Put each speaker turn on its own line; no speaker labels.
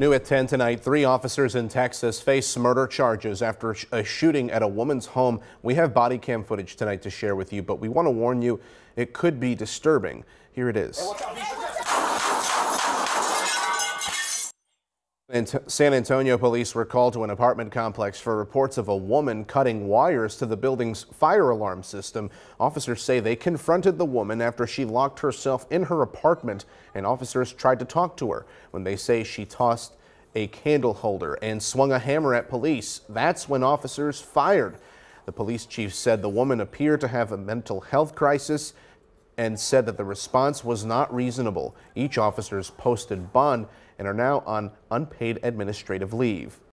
New at 10 tonight, three officers in Texas face murder charges after a shooting at a woman's home. We have body cam footage tonight to share with you, but we want to warn you it could be disturbing. Here it is. San Antonio police were called to an apartment complex for reports of a woman cutting wires to the building's fire alarm system. Officers say they confronted the woman after she locked herself in her apartment and officers tried to talk to her when they say she tossed a candle holder and swung a hammer at police. That's when officers fired. The police chief said the woman appeared to have a mental health crisis and said that the response was not reasonable. Each officer's posted bond and are now on unpaid administrative leave.